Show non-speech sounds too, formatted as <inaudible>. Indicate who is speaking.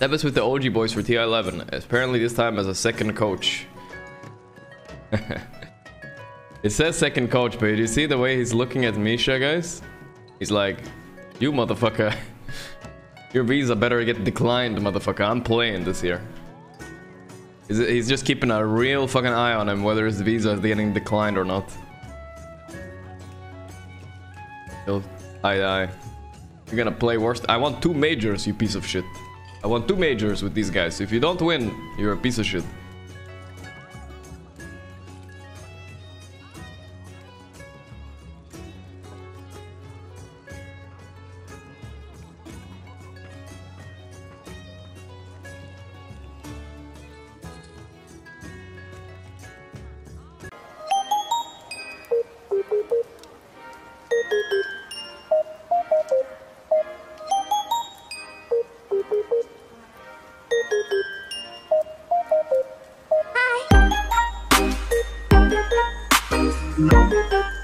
Speaker 1: That was with the OG boys for TI11. Apparently this time as a second coach. <laughs> it says second coach, but you see the way he's looking at Misha, guys? He's like, you motherfucker. <laughs> Your visa better get declined, motherfucker. I'm playing this year. He's just keeping a real fucking eye on him, whether his visa is getting declined or not. Eye eye. You're gonna play worst. I want two majors, you piece of shit. I want two majors with these guys. If you don't win, you're a piece of shit.
Speaker 2: Hi.